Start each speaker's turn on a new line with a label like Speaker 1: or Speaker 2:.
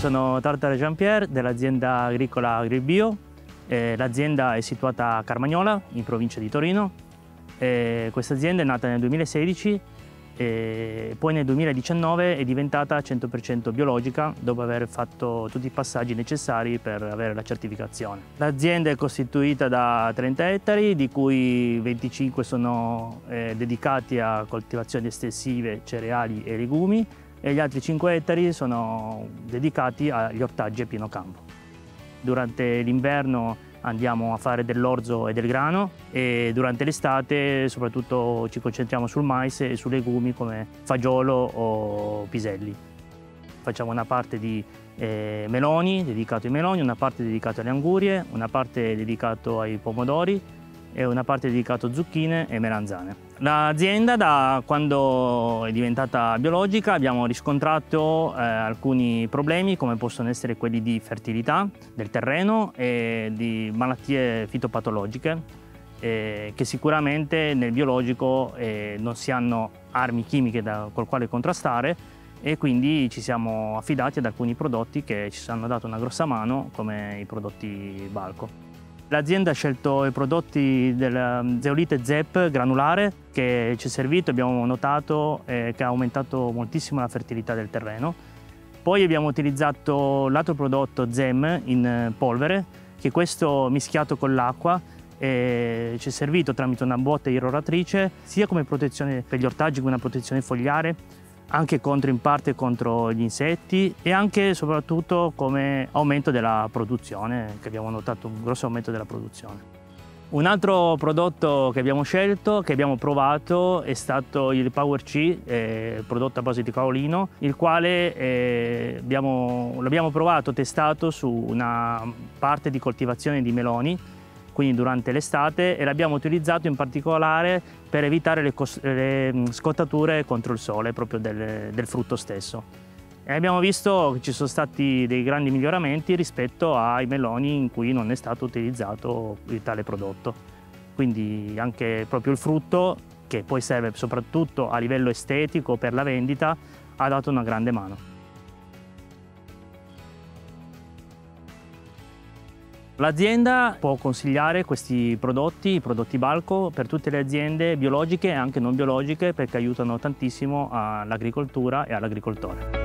Speaker 1: Sono Tartare Jean-Pierre dell'azienda agricola Agribio. Eh, l'azienda è situata a Carmagnola, in provincia di Torino. Eh, questa azienda è nata nel 2016 e poi nel 2019 è diventata 100% biologica dopo aver fatto tutti i passaggi necessari per avere la certificazione. L'azienda è costituita da 30 ettari, di cui 25 sono eh, dedicati a coltivazioni estensive, cereali e legumi e gli altri 5 ettari sono dedicati agli ortaggi a pieno campo. Durante l'inverno andiamo a fare dell'orzo e del grano e durante l'estate soprattutto ci concentriamo sul mais e sui legumi come fagiolo o piselli. Facciamo una parte di eh, meloni, dedicato ai meloni, una parte dedicata alle angurie, una parte dedicata ai pomodori e una parte dedicata a zucchine e melanzane. L'azienda da quando è diventata biologica abbiamo riscontrato eh, alcuni problemi come possono essere quelli di fertilità del terreno e di malattie fitopatologiche eh, che sicuramente nel biologico eh, non si hanno armi chimiche da, col quale contrastare e quindi ci siamo affidati ad alcuni prodotti che ci hanno dato una grossa mano come i prodotti Balco. L'azienda ha scelto i prodotti della zeolite ZEP granulare che ci è servito, abbiamo notato eh, che ha aumentato moltissimo la fertilità del terreno. Poi abbiamo utilizzato l'altro prodotto ZEM in polvere, che questo mischiato con l'acqua ci è servito tramite una botte irroratrice sia come protezione per gli ortaggi, come una protezione fogliare, anche contro in parte contro gli insetti e anche e soprattutto come aumento della produzione, che abbiamo notato un grosso aumento della produzione. Un altro prodotto che abbiamo scelto, che abbiamo provato, è stato il Power C, eh, prodotto a base di caolino, il quale eh, l'abbiamo provato, testato su una parte di coltivazione di meloni quindi durante l'estate, e l'abbiamo utilizzato in particolare per evitare le, le mm, scottature contro il sole proprio del, del frutto stesso. E abbiamo visto che ci sono stati dei grandi miglioramenti rispetto ai meloni in cui non è stato utilizzato tale prodotto. Quindi anche proprio il frutto, che poi serve soprattutto a livello estetico per la vendita, ha dato una grande mano. L'azienda può consigliare questi prodotti, i prodotti Balco, per tutte le aziende biologiche e anche non biologiche perché aiutano tantissimo all'agricoltura e all'agricoltore.